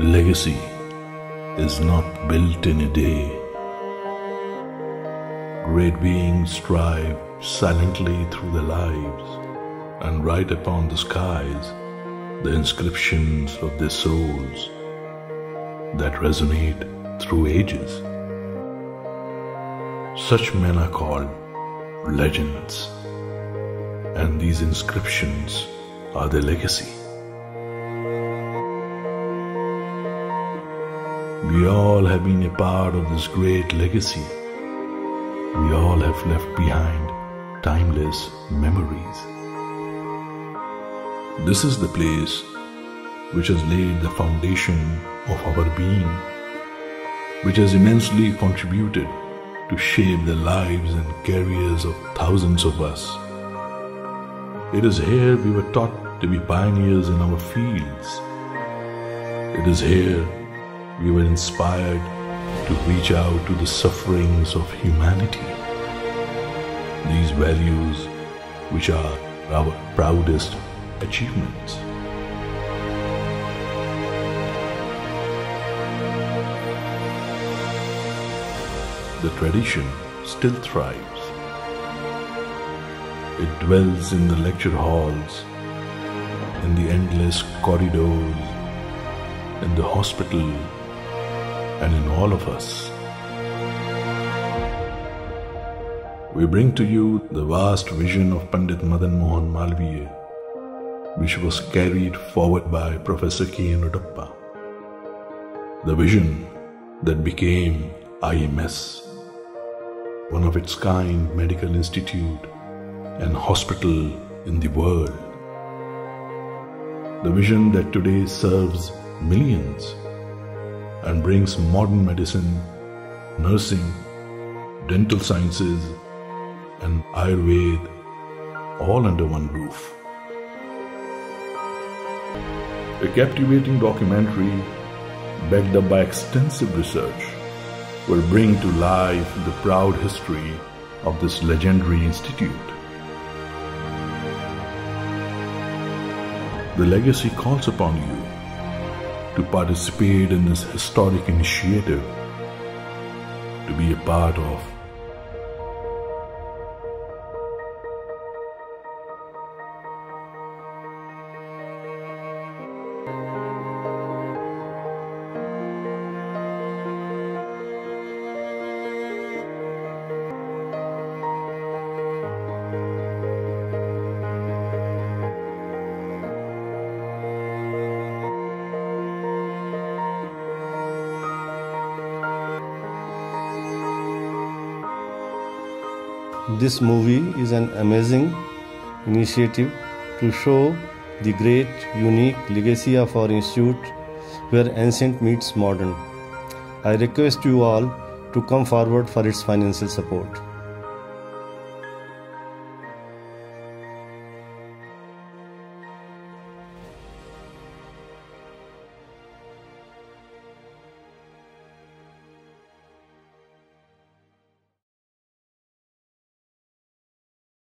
Legacy is not built in a day. Great beings strive silently through their lives and write upon the skies the inscriptions of their souls that resonate through ages. Such men are called legends, and these inscriptions are their legacy. We all have been a part of this great legacy. We all have left behind timeless memories. This is the place which has laid the foundation of our being, which has immensely contributed to shape the lives and careers of thousands of us. It is here we were taught to be pioneers in our fields. It is here we were inspired to reach out to the sufferings of humanity. These values, which are our proudest achievements. The tradition still thrives. It dwells in the lecture halls, in the endless corridors, in the hospital, and in all of us. We bring to you the vast vision of Pandit Madan Mohan Malviya, which was carried forward by Professor K. N. Udupa. The vision that became IMS, one of its kind medical institute and hospital in the world. The vision that today serves millions and brings modern medicine, nursing, dental sciences, and Ayurveda all under one roof. A captivating documentary, backed up by extensive research, will bring to life the proud history of this legendary institute. The legacy calls upon you to participate in this historic initiative, to be a part of. This movie is an amazing initiative to show the great, unique legacy of our institute where ancient meets modern. I request you all to come forward for its financial support.